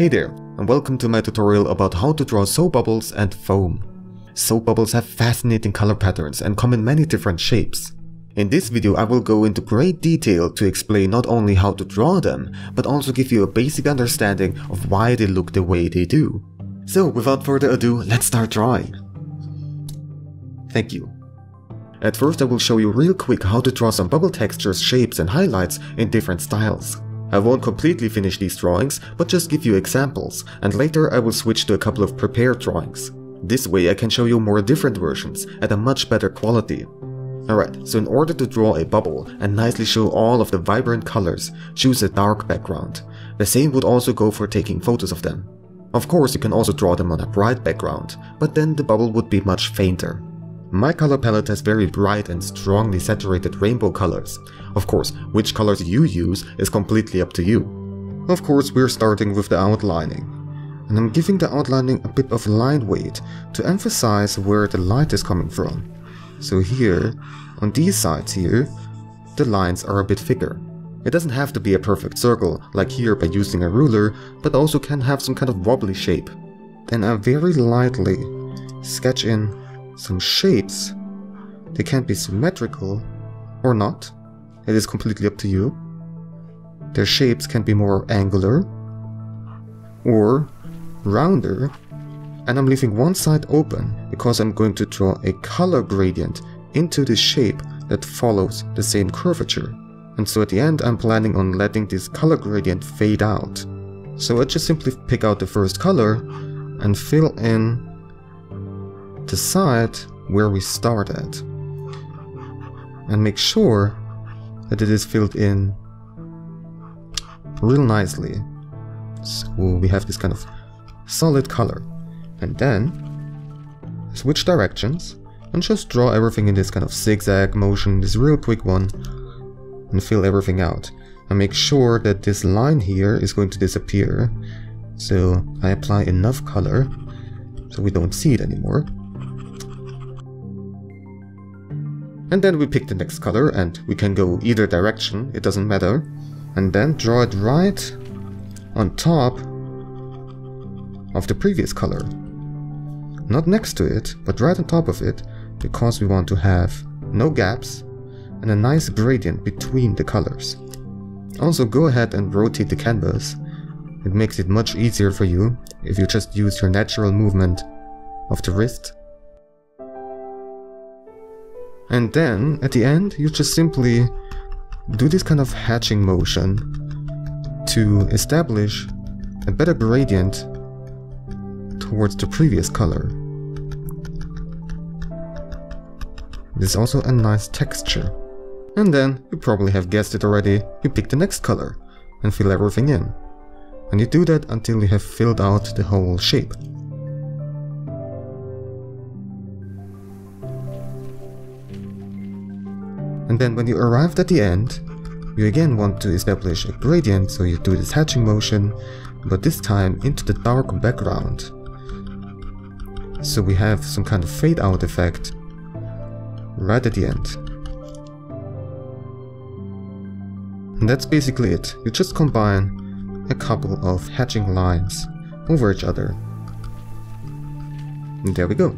Hey there, and welcome to my tutorial about how to draw soap bubbles and foam. Soap bubbles have fascinating color patterns and come in many different shapes. In this video I will go into great detail to explain not only how to draw them, but also give you a basic understanding of why they look the way they do. So without further ado, let's start drawing. Thank you. At first I will show you real quick how to draw some bubble textures, shapes and highlights in different styles. I won't completely finish these drawings, but just give you examples, and later I will switch to a couple of prepared drawings. This way I can show you more different versions at a much better quality. Alright, so in order to draw a bubble and nicely show all of the vibrant colors, choose a dark background. The same would also go for taking photos of them. Of course you can also draw them on a bright background, but then the bubble would be much fainter. My color palette has very bright and strongly saturated rainbow colors. Of course, which colors you use is completely up to you. Of course, we're starting with the outlining. And I'm giving the outlining a bit of line weight to emphasize where the light is coming from. So here, on these sides here, the lines are a bit thicker. It doesn't have to be a perfect circle, like here by using a ruler, but also can have some kind of wobbly shape. Then I very lightly sketch in some shapes. They can be symmetrical or not. It is completely up to you. Their shapes can be more angular or rounder. And I'm leaving one side open because I'm going to draw a color gradient into the shape that follows the same curvature. And so at the end I'm planning on letting this color gradient fade out. So I just simply pick out the first color and fill in the side where we started and make sure that it is filled in real nicely. So we have this kind of solid color. And then switch directions and just draw everything in this kind of zigzag motion, this real quick one, and fill everything out. And make sure that this line here is going to disappear. So I apply enough color so we don't see it anymore. And then we pick the next color and we can go either direction, it doesn't matter. And then draw it right on top of the previous color. Not next to it, but right on top of it, because we want to have no gaps and a nice gradient between the colors. Also go ahead and rotate the canvas. It makes it much easier for you if you just use your natural movement of the wrist and then, at the end, you just simply do this kind of hatching motion to establish a better gradient towards the previous color. There's also a nice texture. And then, you probably have guessed it already, you pick the next color and fill everything in. And you do that until you have filled out the whole shape. And then when you arrived at the end, you again want to establish a gradient, so you do this hatching motion, but this time into the dark background. So we have some kind of fade out effect right at the end. And that's basically it. You just combine a couple of hatching lines over each other. And there we go.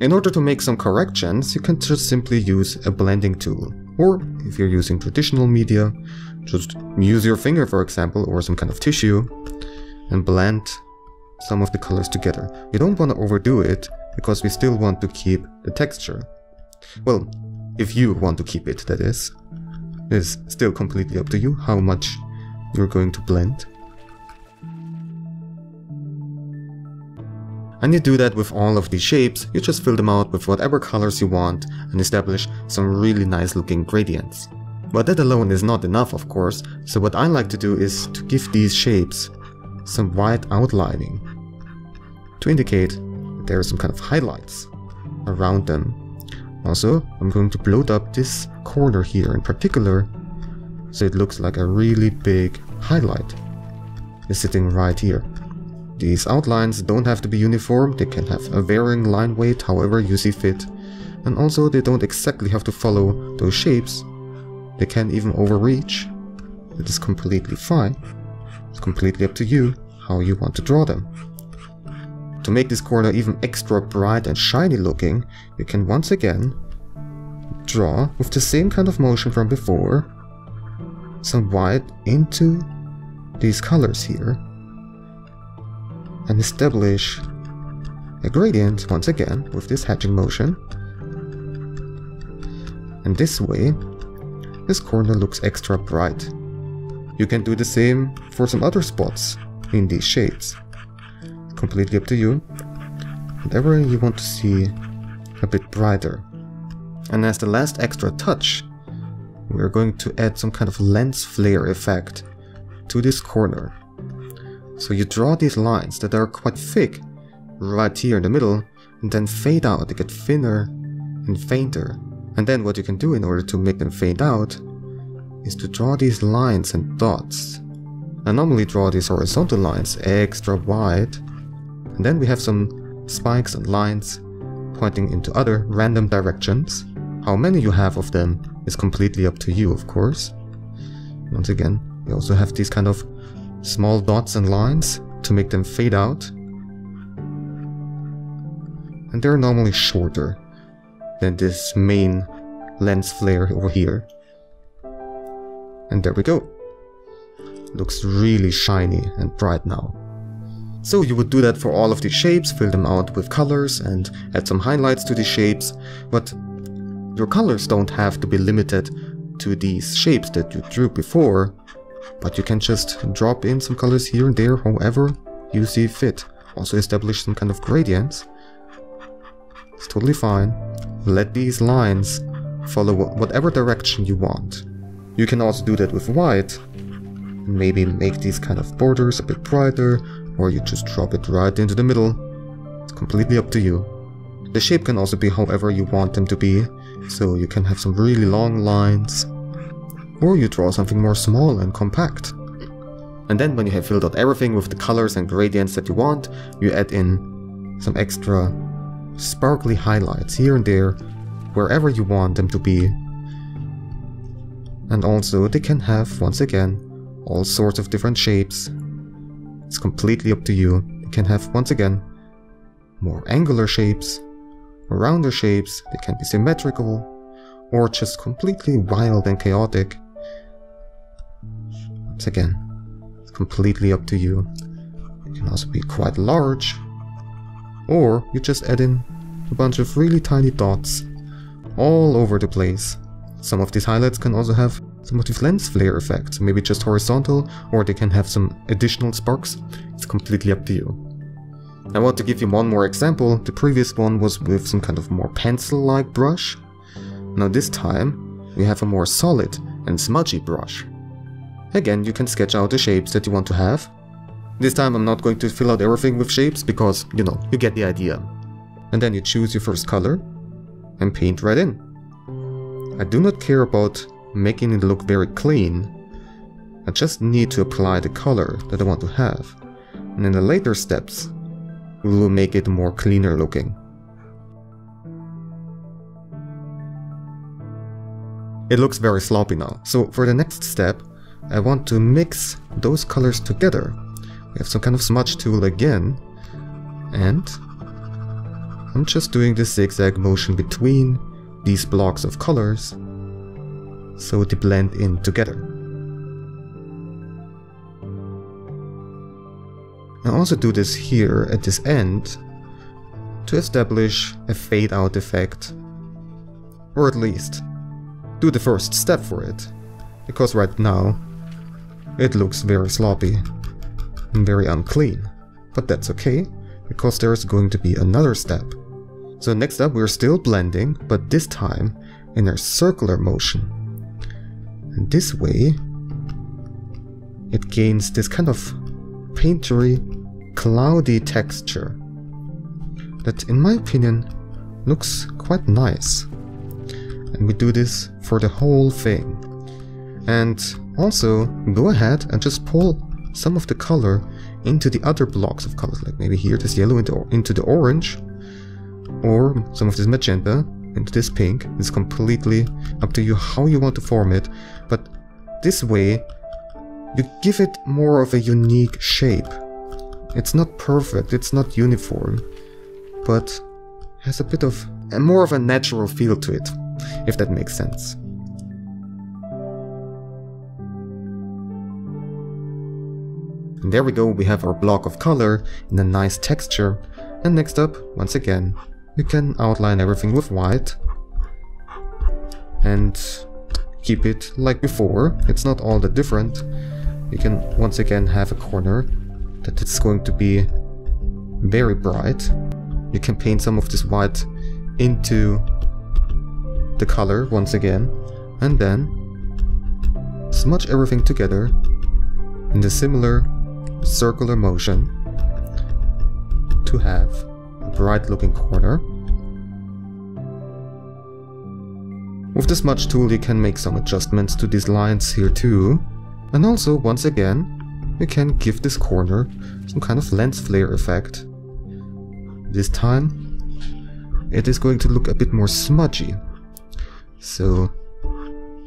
In order to make some corrections, you can just simply use a blending tool. Or, if you're using traditional media, just use your finger for example, or some kind of tissue, and blend some of the colors together. You don't want to overdo it, because we still want to keep the texture. Well, if you want to keep it, that is. It's still completely up to you how much you're going to blend. And you do that with all of these shapes, you just fill them out with whatever colors you want and establish some really nice looking gradients. But that alone is not enough of course, so what I like to do is to give these shapes some white outlining to indicate that there are some kind of highlights around them. Also, I'm going to bloat up this corner here in particular so it looks like a really big highlight is sitting right here. These outlines don't have to be uniform, they can have a varying line weight however you see fit, and also they don't exactly have to follow those shapes, they can even overreach. It is completely fine, it's completely up to you how you want to draw them. To make this corner even extra bright and shiny looking, you can once again draw with the same kind of motion from before some white into these colors here and establish a gradient once again with this hatching motion and this way this corner looks extra bright. You can do the same for some other spots in these shapes. Completely up to you. Whatever you want to see a bit brighter. And as the last extra touch, we're going to add some kind of lens flare effect to this corner. So you draw these lines that are quite thick right here in the middle and then fade out, they get thinner and fainter. And then what you can do in order to make them fade out is to draw these lines and dots. I normally draw these horizontal lines extra wide and then we have some spikes and lines pointing into other random directions. How many you have of them is completely up to you, of course. Once again, we also have these kind of small dots and lines to make them fade out. And they're normally shorter than this main lens flare over here. And there we go. Looks really shiny and bright now. So you would do that for all of these shapes, fill them out with colors and add some highlights to these shapes, but your colors don't have to be limited to these shapes that you drew before, but you can just drop in some colors here and there however you see fit. Also establish some kind of gradients. It's totally fine. Let these lines follow whatever direction you want. You can also do that with white. Maybe make these kind of borders a bit brighter, or you just drop it right into the middle. It's completely up to you. The shape can also be however you want them to be, so you can have some really long lines, or you draw something more small and compact. And then when you have filled out everything with the colors and gradients that you want, you add in some extra sparkly highlights here and there, wherever you want them to be. And also they can have, once again, all sorts of different shapes. It's completely up to you. They can have, once again, more angular shapes, rounder shapes, they can be symmetrical, or just completely wild and chaotic. Again, it's completely up to you. It can also be quite large, or you just add in a bunch of really tiny dots all over the place. Some of these highlights can also have some of these lens flare effects, maybe just horizontal, or they can have some additional sparks. It's completely up to you. I want to give you one more example. The previous one was with some kind of more pencil-like brush. Now this time, we have a more solid and smudgy brush. Again, you can sketch out the shapes that you want to have. This time I'm not going to fill out everything with shapes because, you know, you get the idea. And then you choose your first color and paint right in. I do not care about making it look very clean. I just need to apply the color that I want to have. And in the later steps, we will make it more cleaner looking. It looks very sloppy now, so for the next step, I want to mix those colors together. We have some kind of smudge tool again, and I'm just doing the zigzag motion between these blocks of colors so they blend in together. I also do this here at this end to establish a fade out effect, or at least do the first step for it, because right now it looks very sloppy and very unclean, but that's okay, because there's going to be another step. So next up we're still blending, but this time in a circular motion. And this way it gains this kind of paintery cloudy texture that in my opinion looks quite nice. And we do this for the whole thing. And also go ahead and just pull some of the color into the other blocks of colors, like maybe here this yellow into, into the orange, or some of this magenta into this pink. It's completely up to you how you want to form it, but this way you give it more of a unique shape It's not perfect, it's not uniform, but has a bit of a more of a natural feel to it, if that makes sense. And there we go, we have our block of color in a nice texture. And next up, once again, we can outline everything with white. And keep it like before, it's not all that different. You can once again have a corner that it's going to be very bright. You can paint some of this white into the color once again and then smudge everything together in a similar circular motion to have a bright looking corner. With the smudge tool you can make some adjustments to these lines here too. And also, once again, you can give this corner some kind of lens flare effect. This time, it is going to look a bit more smudgy. So,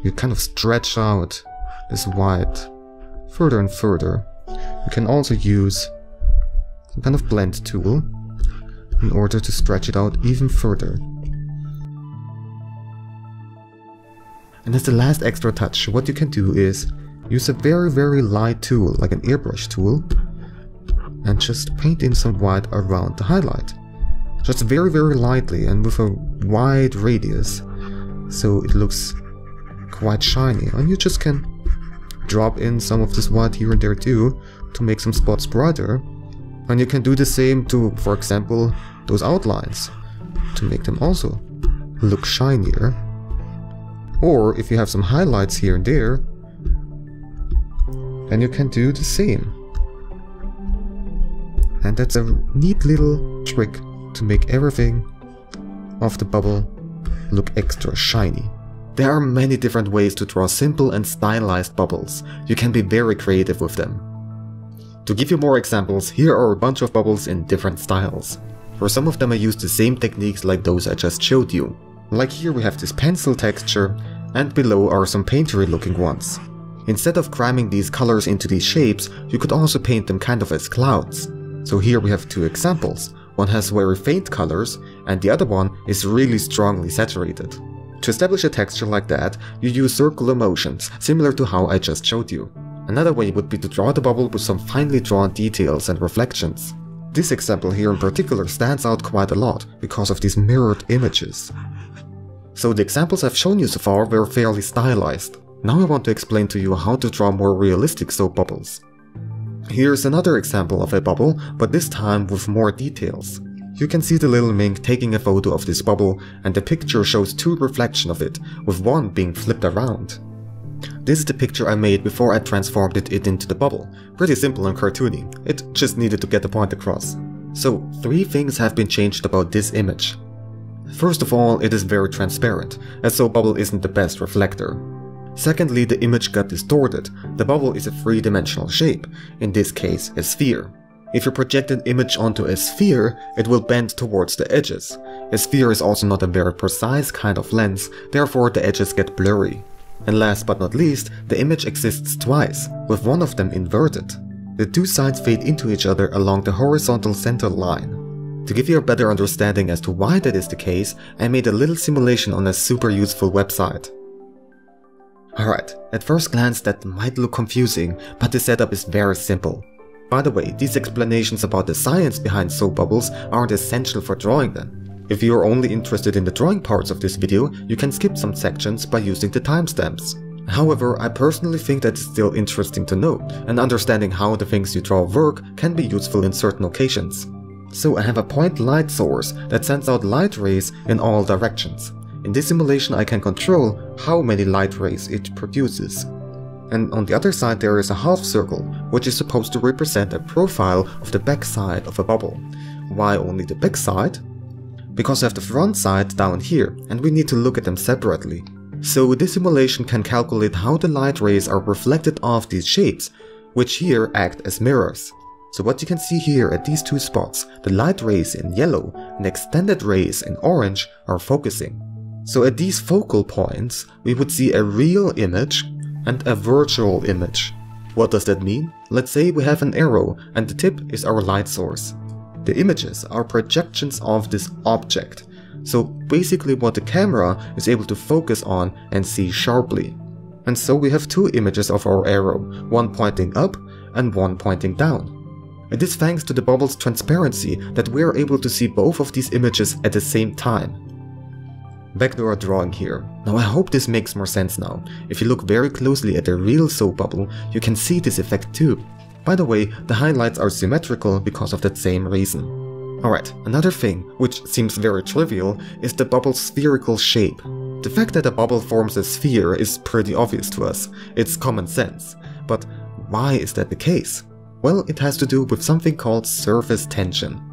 you kind of stretch out this white further and further. You can also use some kind of blend tool in order to stretch it out even further. And as the last extra touch, what you can do is use a very very light tool, like an airbrush tool, and just paint in some white around the highlight. Just very very lightly and with a wide radius, so it looks quite shiny. And you just can drop in some of this white here and there too, to make some spots brighter. And you can do the same to, for example, those outlines, to make them also look shinier. Or if you have some highlights here and there, then you can do the same. And that's a neat little trick to make everything of the bubble look extra shiny. There are many different ways to draw simple and stylized bubbles. You can be very creative with them. To give you more examples, here are a bunch of bubbles in different styles. For some of them I used the same techniques like those I just showed you. Like here we have this pencil texture, and below are some painterly looking ones. Instead of cramming these colors into these shapes, you could also paint them kind of as clouds. So here we have two examples. One has very faint colors, and the other one is really strongly saturated. To establish a texture like that, you use circular motions, similar to how I just showed you. Another way would be to draw the bubble with some finely drawn details and reflections. This example here in particular stands out quite a lot because of these mirrored images. So the examples I've shown you so far were fairly stylized. Now I want to explain to you how to draw more realistic soap bubbles. Here's another example of a bubble, but this time with more details. You can see the little mink taking a photo of this bubble and the picture shows two reflections of it, with one being flipped around. This is the picture I made before I transformed it into the bubble. Pretty simple and cartoony, it just needed to get the point across. So, three things have been changed about this image. First of all, it is very transparent, as so bubble isn't the best reflector. Secondly, the image got distorted, the bubble is a three-dimensional shape, in this case a sphere. If you project an image onto a sphere, it will bend towards the edges. A sphere is also not a very precise kind of lens, therefore the edges get blurry. And last but not least, the image exists twice, with one of them inverted. The two sides fade into each other along the horizontal center line. To give you a better understanding as to why that is the case, I made a little simulation on a super useful website. Alright, at first glance that might look confusing, but the setup is very simple. By the way, these explanations about the science behind soap bubbles aren't essential for drawing them. If you are only interested in the drawing parts of this video, you can skip some sections by using the timestamps. However, I personally think that it's still interesting to know, and understanding how the things you draw work can be useful in certain occasions. So I have a point light source that sends out light rays in all directions. In this simulation I can control how many light rays it produces. And on the other side there is a half circle, which is supposed to represent a profile of the back side of a bubble. Why only the back side? because I have the front side down here and we need to look at them separately. So this simulation can calculate how the light rays are reflected off these shapes, which here act as mirrors. So what you can see here at these two spots, the light rays in yellow and extended rays in orange are focusing. So at these focal points, we would see a real image and a virtual image. What does that mean? Let's say we have an arrow and the tip is our light source. The images are projections of this object, so basically what the camera is able to focus on and see sharply. And so we have two images of our arrow, one pointing up and one pointing down. It is thanks to the bubble's transparency that we are able to see both of these images at the same time. Back to our drawing here. Now I hope this makes more sense now. If you look very closely at the real soap bubble, you can see this effect too. By the way, the highlights are symmetrical because of that same reason. Alright, another thing, which seems very trivial, is the bubble's spherical shape. The fact that a bubble forms a sphere is pretty obvious to us, it's common sense. But why is that the case? Well, it has to do with something called surface tension.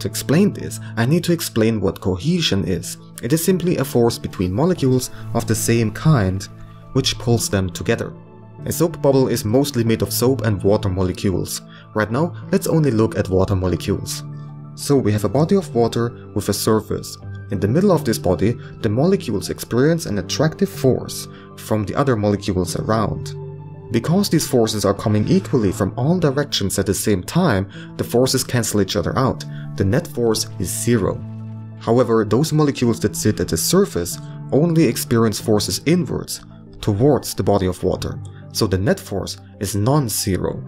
To explain this, I need to explain what cohesion is. It is simply a force between molecules of the same kind, which pulls them together. A soap bubble is mostly made of soap and water molecules. Right now, let's only look at water molecules. So we have a body of water with a surface. In the middle of this body, the molecules experience an attractive force from the other molecules around. Because these forces are coming equally from all directions at the same time, the forces cancel each other out. The net force is zero. However, those molecules that sit at the surface only experience forces inwards, towards the body of water, so the net force is non-zero.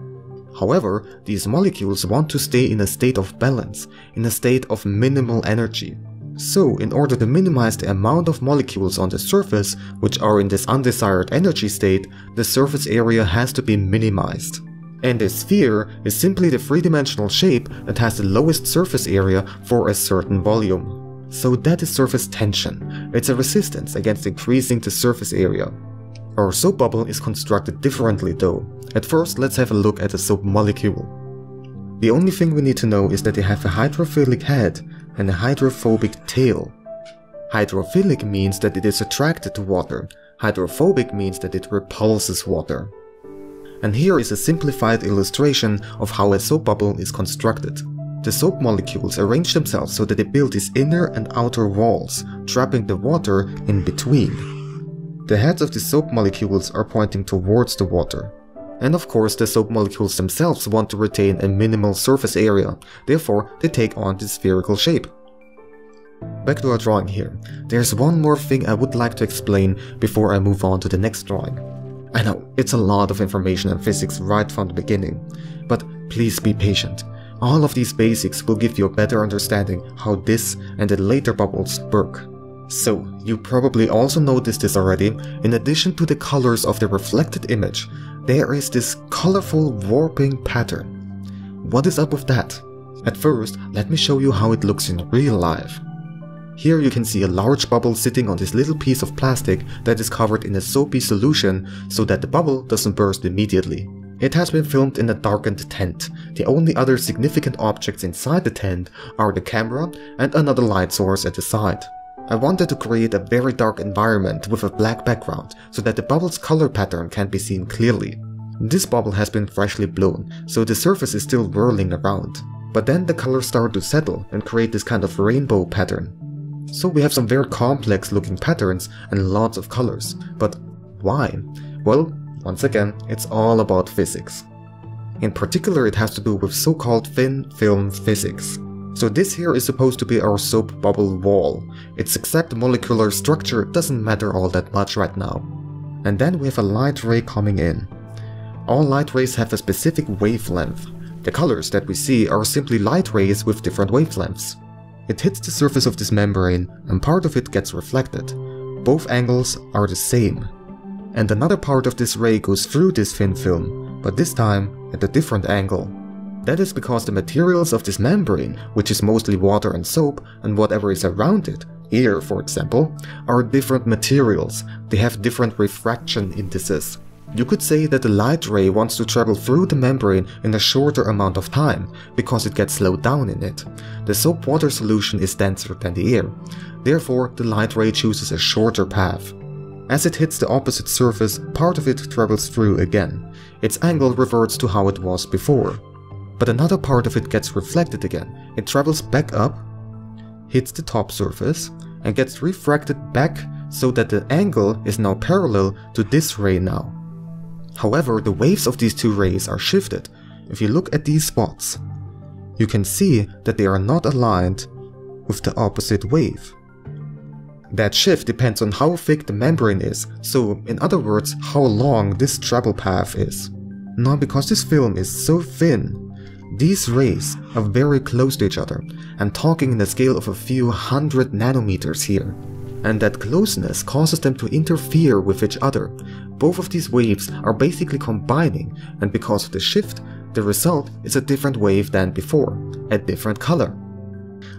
However, these molecules want to stay in a state of balance, in a state of minimal energy. So, in order to minimize the amount of molecules on the surface, which are in this undesired energy state, the surface area has to be minimized. And a sphere is simply the three-dimensional shape that has the lowest surface area for a certain volume. So that is surface tension. It's a resistance against increasing the surface area. Our soap bubble is constructed differently though. At first, let's have a look at the soap molecule. The only thing we need to know is that they have a hydrophilic head and a hydrophobic tail. Hydrophilic means that it is attracted to water, hydrophobic means that it repulses water. And here is a simplified illustration of how a soap bubble is constructed. The soap molecules arrange themselves so that they build these inner and outer walls, trapping the water in between. The heads of the soap molecules are pointing towards the water. And of course the soap molecules themselves want to retain a minimal surface area, therefore they take on this spherical shape. Back to our drawing here. There's one more thing I would like to explain before I move on to the next drawing. I know, it's a lot of information and physics right from the beginning, but please be patient. All of these basics will give you a better understanding how this and the later bubbles work. So, you probably also noticed this already, in addition to the colors of the reflected image, there is this colorful warping pattern. What is up with that? At first, let me show you how it looks in real life. Here you can see a large bubble sitting on this little piece of plastic that is covered in a soapy solution so that the bubble doesn't burst immediately. It has been filmed in a darkened tent. The only other significant objects inside the tent are the camera and another light source at the side. I wanted to create a very dark environment with a black background so that the bubble's color pattern can be seen clearly. This bubble has been freshly blown, so the surface is still whirling around. But then the colors start to settle and create this kind of rainbow pattern. So we have some very complex looking patterns and lots of colors. But why? Well, once again, it's all about physics. In particular, it has to do with so-called thin film physics. So this here is supposed to be our soap bubble wall. Its exact molecular structure doesn't matter all that much right now. And then we have a light ray coming in. All light rays have a specific wavelength. The colors that we see are simply light rays with different wavelengths. It hits the surface of this membrane and part of it gets reflected. Both angles are the same. And another part of this ray goes through this thin film, but this time at a different angle. That is because the materials of this membrane, which is mostly water and soap, and whatever is around it, air for example, are different materials, they have different refraction indices. You could say that the light ray wants to travel through the membrane in a shorter amount of time, because it gets slowed down in it. The soap water solution is denser than the air, therefore the light ray chooses a shorter path. As it hits the opposite surface, part of it travels through again. Its angle reverts to how it was before but another part of it gets reflected again. It travels back up, hits the top surface, and gets refracted back so that the angle is now parallel to this ray now. However, the waves of these two rays are shifted. If you look at these spots, you can see that they are not aligned with the opposite wave. That shift depends on how thick the membrane is, so in other words, how long this travel path is. Now because this film is so thin, these rays are very close to each other. I'm talking in the scale of a few hundred nanometers here. And that closeness causes them to interfere with each other. Both of these waves are basically combining, and because of the shift, the result is a different wave than before, a different color.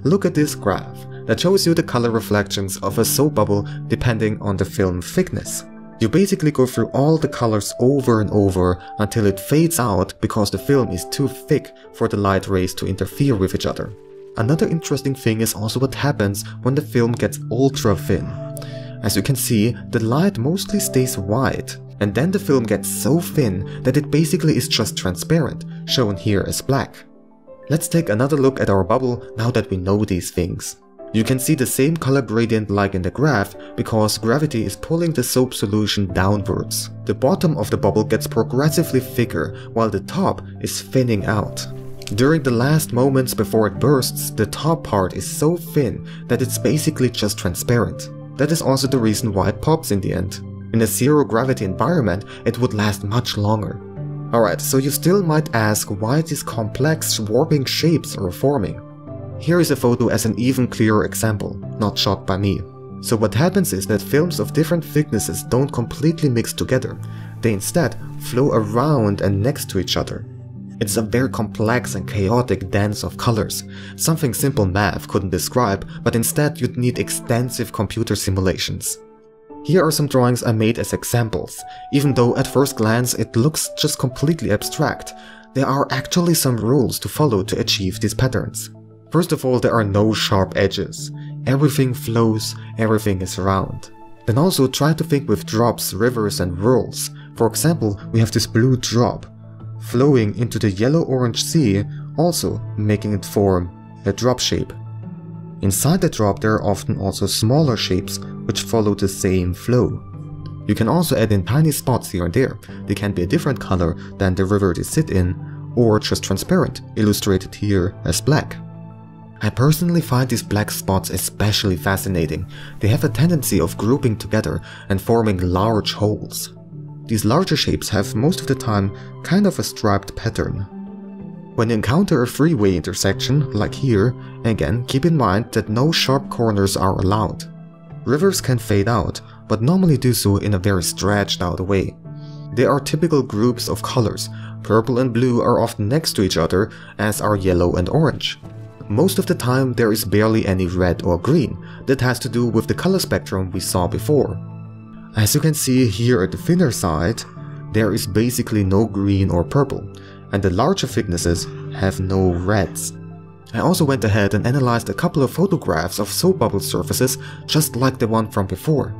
Look at this graph that shows you the color reflections of a soap bubble depending on the film thickness. You basically go through all the colors over and over until it fades out because the film is too thick for the light rays to interfere with each other. Another interesting thing is also what happens when the film gets ultra thin. As you can see, the light mostly stays white, and then the film gets so thin that it basically is just transparent, shown here as black. Let's take another look at our bubble now that we know these things. You can see the same color gradient like in the graph because gravity is pulling the soap solution downwards. The bottom of the bubble gets progressively thicker while the top is thinning out. During the last moments before it bursts, the top part is so thin that it's basically just transparent. That is also the reason why it pops in the end. In a zero gravity environment, it would last much longer. Alright, so you still might ask why these complex warping shapes are forming. Here is a photo as an even clearer example, not shot by me. So what happens is that films of different thicknesses don't completely mix together, they instead flow around and next to each other. It's a very complex and chaotic dance of colors, something simple math couldn't describe, but instead you'd need extensive computer simulations. Here are some drawings I made as examples. Even though at first glance it looks just completely abstract, there are actually some rules to follow to achieve these patterns. First of all, there are no sharp edges. Everything flows, everything is round. Then also try to think with drops, rivers and whirls. For example, we have this blue drop flowing into the yellow-orange sea, also making it form a drop shape. Inside the drop there are often also smaller shapes which follow the same flow. You can also add in tiny spots here and there. They can be a different color than the river they sit in, or just transparent, illustrated here as black. I personally find these black spots especially fascinating. They have a tendency of grouping together and forming large holes. These larger shapes have most of the time kind of a striped pattern. When you encounter a freeway intersection, like here, again keep in mind that no sharp corners are allowed. Rivers can fade out, but normally do so in a very stretched out way. They are typical groups of colors, purple and blue are often next to each other, as are yellow and orange. Most of the time there is barely any red or green, that has to do with the color spectrum we saw before. As you can see here at the thinner side, there is basically no green or purple, and the larger thicknesses have no reds. I also went ahead and analyzed a couple of photographs of soap bubble surfaces just like the one from before.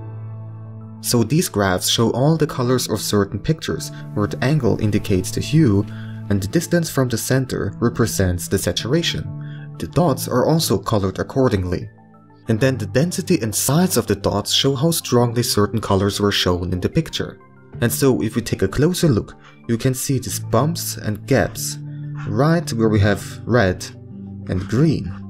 So these graphs show all the colors of certain pictures, where the angle indicates the hue, and the distance from the center represents the saturation. The dots are also colored accordingly. And then the density and size of the dots show how strongly certain colors were shown in the picture. And so if we take a closer look, you can see these bumps and gaps right where we have red and green.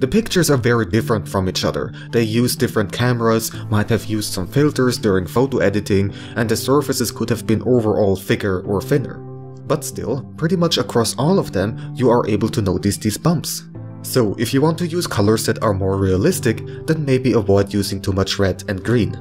The pictures are very different from each other. They use different cameras, might have used some filters during photo editing, and the surfaces could have been overall thicker or thinner. But still, pretty much across all of them, you are able to notice these bumps. So if you want to use colors that are more realistic, then maybe avoid using too much red and green.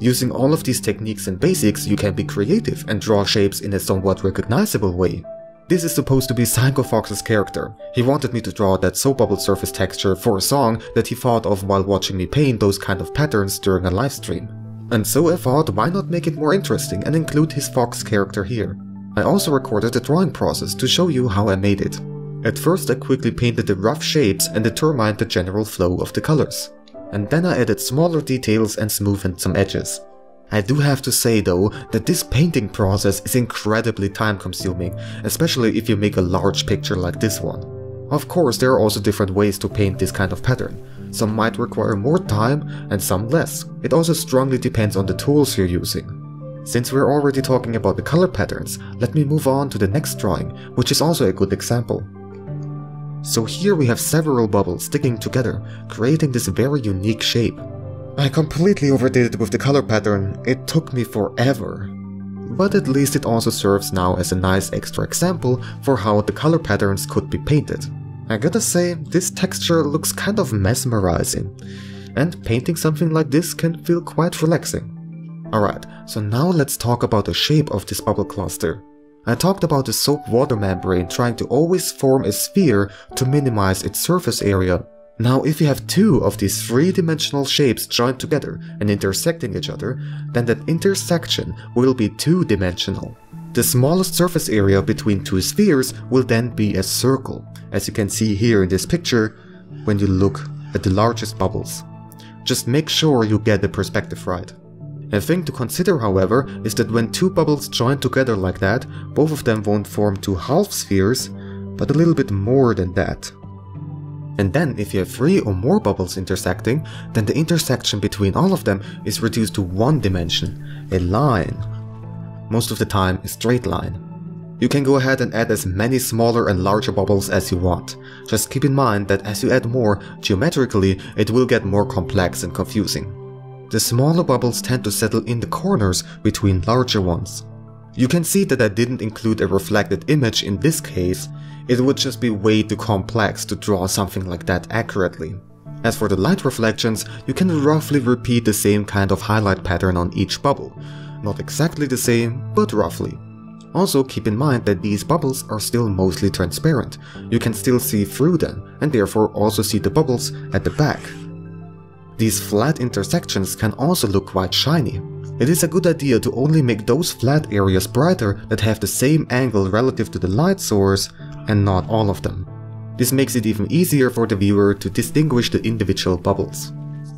Using all of these techniques and basics, you can be creative and draw shapes in a somewhat recognizable way. This is supposed to be PsichoFox's character. He wanted me to draw that soap bubble surface texture for a song that he thought of while watching me paint those kind of patterns during a livestream. And so I thought why not make it more interesting and include his Fox character here. I also recorded the drawing process to show you how I made it. At first I quickly painted the rough shapes and determined the general flow of the colors. And then I added smaller details and smoothened some edges. I do have to say though that this painting process is incredibly time consuming, especially if you make a large picture like this one. Of course there are also different ways to paint this kind of pattern. Some might require more time and some less. It also strongly depends on the tools you're using. Since we're already talking about the color patterns, let me move on to the next drawing, which is also a good example. So here we have several bubbles sticking together, creating this very unique shape. I completely overdid it with the color pattern, it took me forever. But at least it also serves now as a nice extra example for how the color patterns could be painted. I gotta say, this texture looks kind of mesmerizing, and painting something like this can feel quite relaxing. Alright, so now let's talk about the shape of this bubble cluster. I talked about the soap water membrane trying to always form a sphere to minimize its surface area. Now if you have two of these three-dimensional shapes joined together and intersecting each other, then that intersection will be two-dimensional. The smallest surface area between two spheres will then be a circle, as you can see here in this picture when you look at the largest bubbles. Just make sure you get the perspective right. A thing to consider however is that when two bubbles join together like that, both of them won't form two half spheres, but a little bit more than that. And then if you have three or more bubbles intersecting, then the intersection between all of them is reduced to one dimension, a line. Most of the time a straight line. You can go ahead and add as many smaller and larger bubbles as you want. Just keep in mind that as you add more, geometrically it will get more complex and confusing. The smaller bubbles tend to settle in the corners between larger ones. You can see that I didn't include a reflected image in this case, it would just be way too complex to draw something like that accurately. As for the light reflections, you can roughly repeat the same kind of highlight pattern on each bubble. Not exactly the same, but roughly. Also keep in mind that these bubbles are still mostly transparent. You can still see through them and therefore also see the bubbles at the back. These flat intersections can also look quite shiny. It is a good idea to only make those flat areas brighter that have the same angle relative to the light source and not all of them. This makes it even easier for the viewer to distinguish the individual bubbles.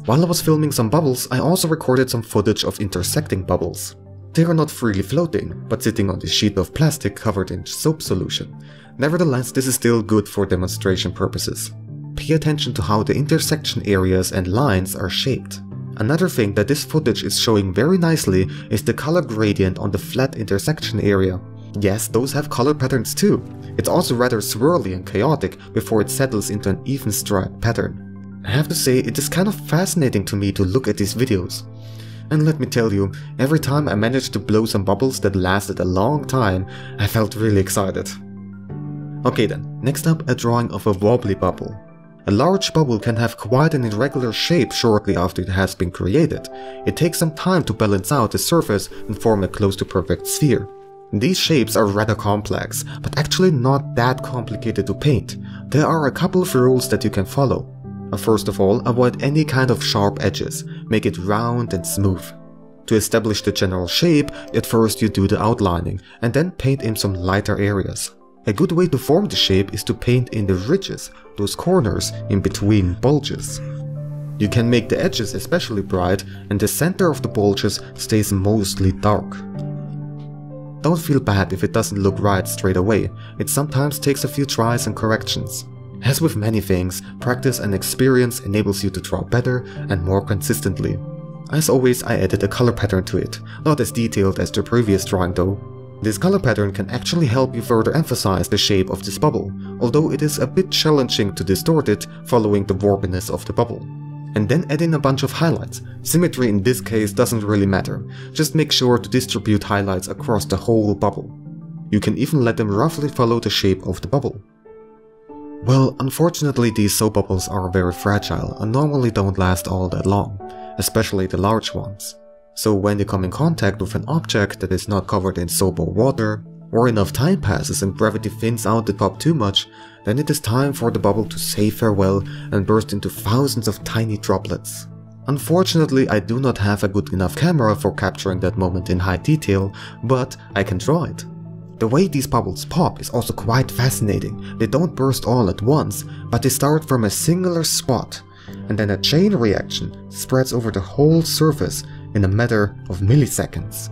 While I was filming some bubbles, I also recorded some footage of intersecting bubbles. They are not freely floating, but sitting on this sheet of plastic covered in soap solution. Nevertheless, this is still good for demonstration purposes pay attention to how the intersection areas and lines are shaped. Another thing that this footage is showing very nicely is the color gradient on the flat intersection area. Yes, those have color patterns too. It's also rather swirly and chaotic before it settles into an even striped pattern. I have to say, it is kind of fascinating to me to look at these videos. And let me tell you, every time I managed to blow some bubbles that lasted a long time, I felt really excited. Okay then, next up a drawing of a wobbly bubble. A large bubble can have quite an irregular shape shortly after it has been created. It takes some time to balance out the surface and form a close to perfect sphere. These shapes are rather complex, but actually not that complicated to paint. There are a couple of rules that you can follow. Uh, first of all, avoid any kind of sharp edges, make it round and smooth. To establish the general shape, at first you do the outlining, and then paint in some lighter areas. A good way to form the shape is to paint in the ridges, those corners in between bulges. You can make the edges especially bright and the center of the bulges stays mostly dark. Don't feel bad if it doesn't look right straight away, it sometimes takes a few tries and corrections. As with many things, practice and experience enables you to draw better and more consistently. As always I added a color pattern to it, not as detailed as the previous drawing though, this color pattern can actually help you further emphasize the shape of this bubble, although it is a bit challenging to distort it following the warpiness of the bubble. And then add in a bunch of highlights. Symmetry in this case doesn't really matter, just make sure to distribute highlights across the whole bubble. You can even let them roughly follow the shape of the bubble. Well, unfortunately these soap bubbles are very fragile and normally don't last all that long, especially the large ones. So when they come in contact with an object that is not covered in soap or water, or enough time passes and gravity thins out the top too much, then it is time for the bubble to say farewell and burst into thousands of tiny droplets. Unfortunately, I do not have a good enough camera for capturing that moment in high detail, but I can draw it. The way these bubbles pop is also quite fascinating. They don't burst all at once, but they start from a singular spot, and then a chain reaction spreads over the whole surface in a matter of milliseconds.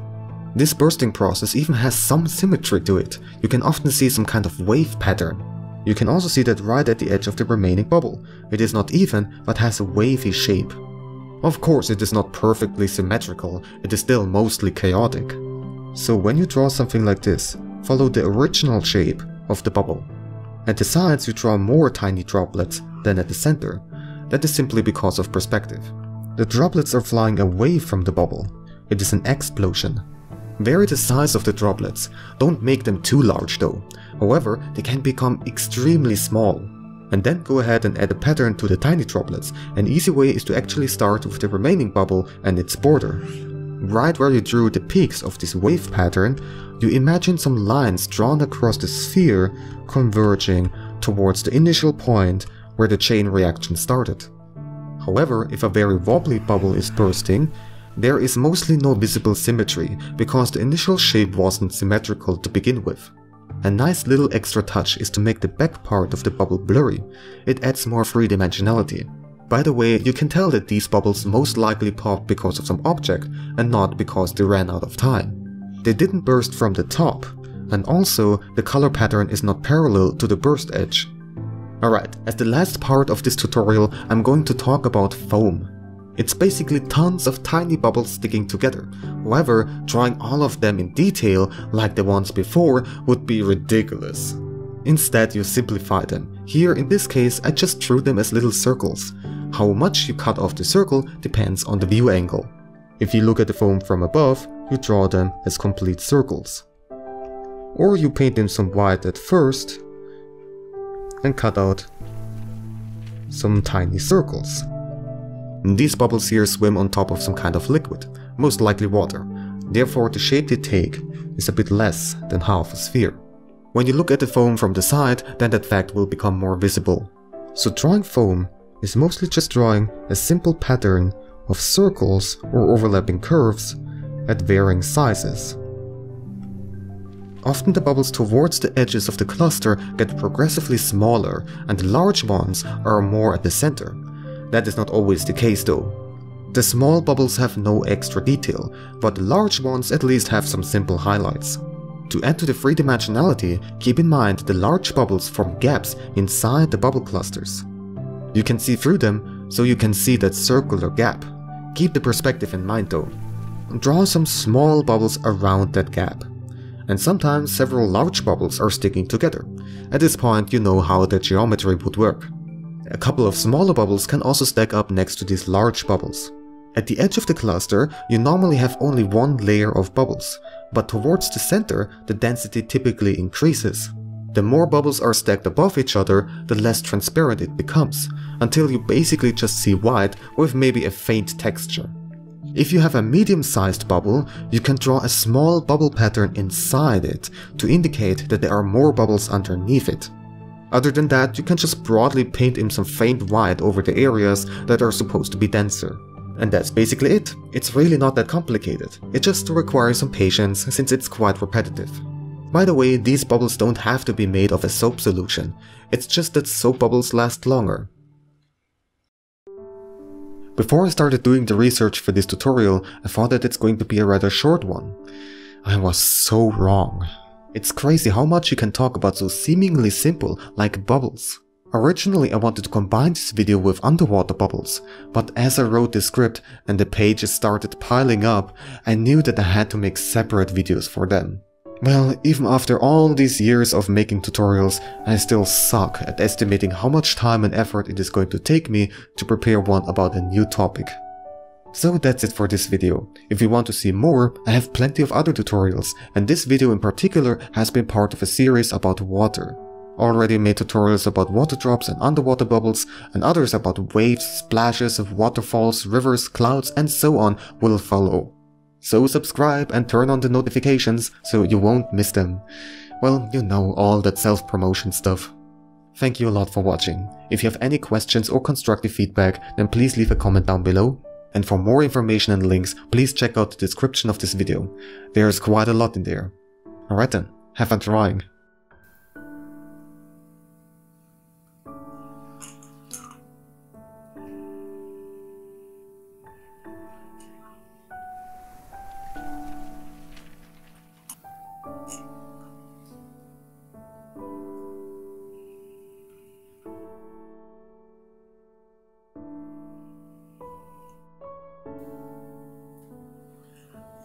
This bursting process even has some symmetry to it, you can often see some kind of wave pattern. You can also see that right at the edge of the remaining bubble. It is not even, but has a wavy shape. Of course it is not perfectly symmetrical, it is still mostly chaotic. So when you draw something like this, follow the original shape of the bubble. At the sides you draw more tiny droplets than at the center. That is simply because of perspective. The droplets are flying away from the bubble. It is an explosion. Vary the size of the droplets, don't make them too large though. However, they can become extremely small. And then go ahead and add a pattern to the tiny droplets. An easy way is to actually start with the remaining bubble and its border. Right where you drew the peaks of this wave pattern, you imagine some lines drawn across the sphere converging towards the initial point where the chain reaction started. However, if a very wobbly bubble is bursting, there is mostly no visible symmetry because the initial shape wasn't symmetrical to begin with. A nice little extra touch is to make the back part of the bubble blurry. It adds more three-dimensionality. By the way, you can tell that these bubbles most likely popped because of some object and not because they ran out of time. They didn't burst from the top, and also the color pattern is not parallel to the burst edge. Alright, as the last part of this tutorial, I'm going to talk about foam. It's basically tons of tiny bubbles sticking together. However, drawing all of them in detail, like the ones before, would be ridiculous. Instead, you simplify them. Here, in this case, I just drew them as little circles. How much you cut off the circle depends on the view angle. If you look at the foam from above, you draw them as complete circles. Or you paint them some white at first and cut out some tiny circles. These bubbles here swim on top of some kind of liquid, most likely water. Therefore, the shape they take is a bit less than half a sphere. When you look at the foam from the side, then that fact will become more visible. So drawing foam is mostly just drawing a simple pattern of circles or overlapping curves at varying sizes. Often the bubbles towards the edges of the cluster get progressively smaller and the large ones are more at the center. That is not always the case though. The small bubbles have no extra detail, but the large ones at least have some simple highlights. To add to the three-dimensionality, keep in mind the large bubbles form gaps inside the bubble clusters. You can see through them, so you can see that circular gap. Keep the perspective in mind though. Draw some small bubbles around that gap. And sometimes several large bubbles are sticking together. At this point you know how the geometry would work. A couple of smaller bubbles can also stack up next to these large bubbles. At the edge of the cluster, you normally have only one layer of bubbles, but towards the center, the density typically increases. The more bubbles are stacked above each other, the less transparent it becomes, until you basically just see white with maybe a faint texture. If you have a medium-sized bubble, you can draw a small bubble pattern inside it to indicate that there are more bubbles underneath it. Other than that, you can just broadly paint in some faint white over the areas that are supposed to be denser. And that's basically it. It's really not that complicated. It just requires some patience since it's quite repetitive. By the way, these bubbles don't have to be made of a soap solution, it's just that soap bubbles last longer. Before I started doing the research for this tutorial, I thought that it's going to be a rather short one. I was so wrong. It's crazy how much you can talk about so seemingly simple like bubbles. Originally I wanted to combine this video with underwater bubbles, but as I wrote the script and the pages started piling up, I knew that I had to make separate videos for them. Well, even after all these years of making tutorials, I still suck at estimating how much time and effort it is going to take me to prepare one about a new topic. So that's it for this video. If you want to see more, I have plenty of other tutorials, and this video in particular has been part of a series about water. Already made tutorials about water drops and underwater bubbles, and others about waves, splashes of waterfalls, rivers, clouds, and so on will follow. So subscribe and turn on the notifications so you won't miss them. Well, you know all that self-promotion stuff. Thank you a lot for watching. If you have any questions or constructive feedback, then please leave a comment down below. And for more information and links, please check out the description of this video. There's quite a lot in there. Alright then, have fun drawing.